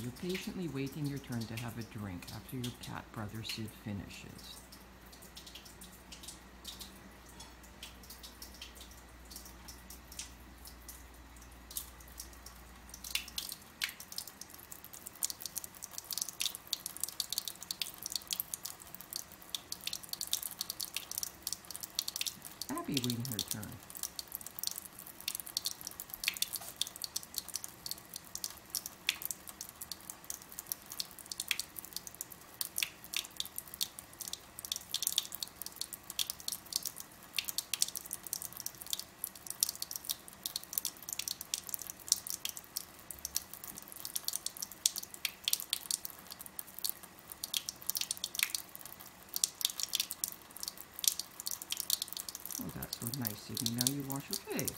You're patiently waiting your turn to have a drink after your cat brother Sid finishes. Abbie waiting her turn. So nice, Sydney. Now you wash your face.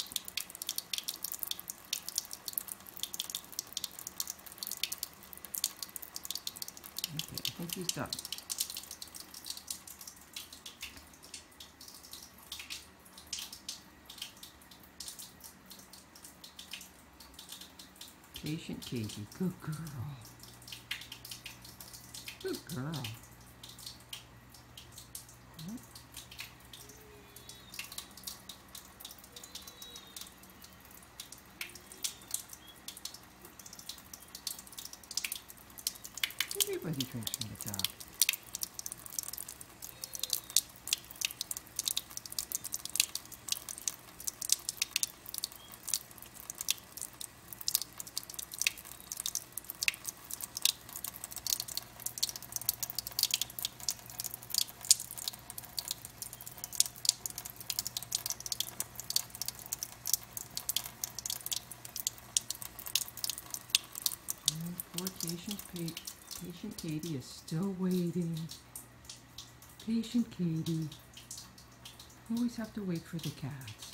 Okay, I think he's done. Patient Katie, good girl. Good girl. Everybody drinks from the top. And poor patient, pa- patient Katie is still waiting. Patient Katie. Always have to wait for the cats.